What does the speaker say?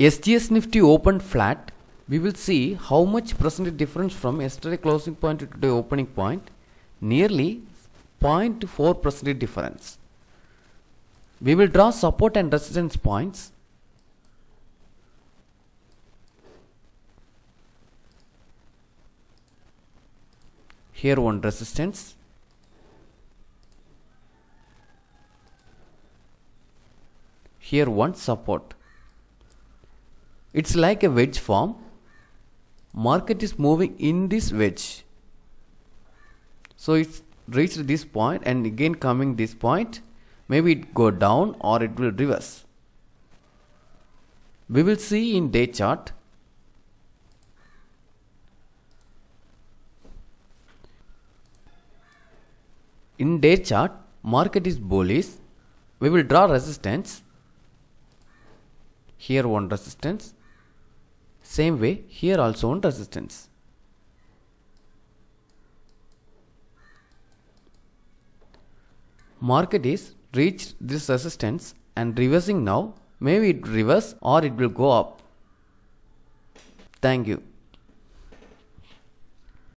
SGX Nifty opened flat. We will see how much percentage difference from yesterday closing point to today opening point. Nearly 0.4 percentage difference. We will draw support and resistance points. Here one resistance. Here one support. It's like a wedge form. Market is moving in this wedge. So it's reached this point and again coming this point. Maybe it go down or it will reverse. We will see in day chart. In day chart, market is bullish. We will draw resistance. Here one resistance. Same way, here also on resistance. Market is reached this resistance and reversing now. Maybe it reverse or it will go up. Thank you.